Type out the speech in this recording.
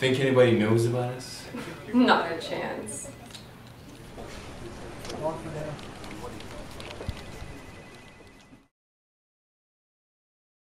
Think anybody knows about us? Not a chance.